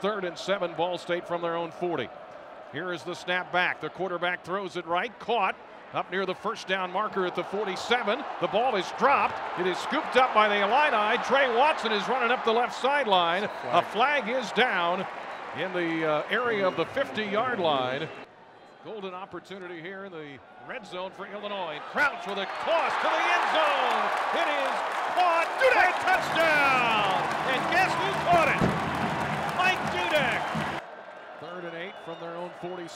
Third and seven, Ball State from their own 40. Here is the snap back. The quarterback throws it right, caught up near the first down marker at the 47. The ball is dropped. It is scooped up by the Illini. Tre Watson is running up the left sideline. A flag is down in the uh, area of the 50 yard line. Golden opportunity here in the red zone for Illinois. Crouch with a toss to the end zone. It is caught. Dudek touchdown. And guess who caught it? Mike Dudek. Third and eight from their own 46.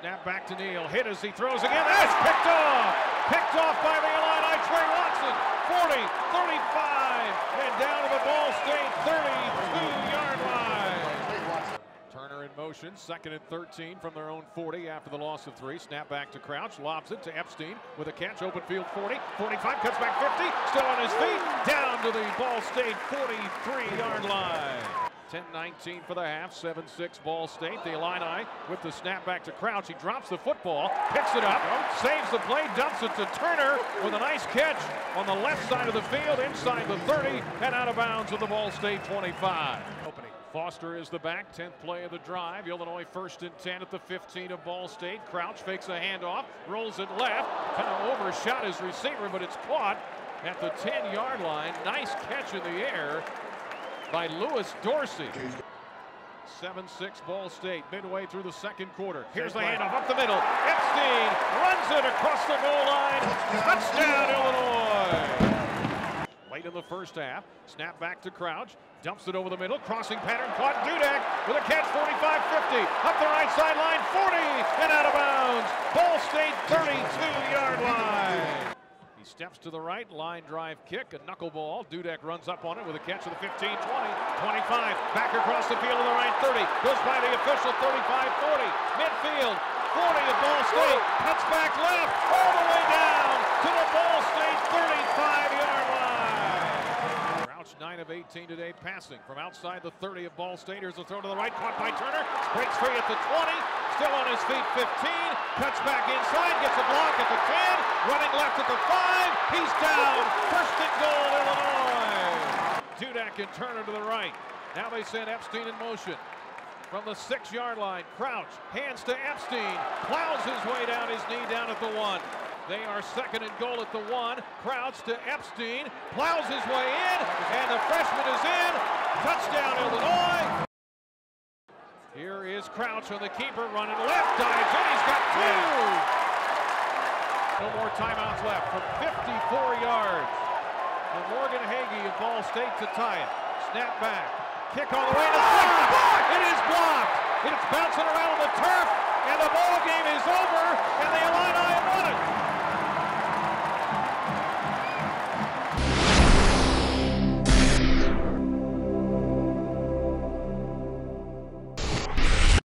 Snap back to Neal. Hit as he throws again. That's picked off. Picked off by the Illini. Tre Watson. 40, 35, and down to the Ball State 32 yard line. Turner in motion, second and 13 from their own 40 after the loss of three. Snap back to Crouch, lobs it to Epstein with a catch, open field 40, 45, cuts back 50, still on his feet, down to the Ball State 43 yard line. 10-19 for the half, 7-6 Ball State. The Illini with the snap back to Crouch. He drops the football, picks it up, saves the play, dumps it to Turner with a nice catch on the left side of the field, inside the 30, and out of bounds at the Ball State 25. Opening. Foster is the back, 10th play of the drive. Illinois first and 10 at the 15 of Ball State. Crouch fakes a handoff, rolls it left, kind of overshot his receiver, but it's caught at the 10-yard line. Nice catch in the air by Louis Dorsey. 7-6 Ball State, midway through the second quarter. Here's the handoff up the middle. Epstein runs it across the goal line. Touchdown, Illinois. Late in the first half, snap back to Crouch, dumps it over the middle, crossing pattern, caught Dudek with a catch 45-50, up the right sideline, 40, and out of bounds. Ball State 32-yard line. Steps to the right, line drive kick, a knuckleball. Dudek runs up on it with a catch of the 15, 20, 25, back across the field to the right 30, goes by the official 35-40, midfield, 40 of Ball State, cuts back left, all the way down to the Ball State 35-yard line. Crouch 9 of 18 today passing from outside the 30 of Ball State. Here's a throw to the right, caught by Turner, breaks free at the 20, still on his feet 15, cuts back inside, gets a block at the 10, running left at the 5, he's down, first and goal Illinois. Dudek and Turner to the right. Now they send Epstein in motion. From the six yard line, Crouch hands to Epstein, plows his way down his knee down at the one. They are second and goal at the one. Crouch to Epstein, plows his way in, and the freshman is in. Touchdown, Illinois. Here is Crouch on the keeper running left, dives in, he's got two. No more timeouts left from 54 yards. for Morgan Hagee of Ball State to tie it. Snap back. Kick all the way to third. Ah! It is blocked. It's bouncing around on the turf, and the ball game is over.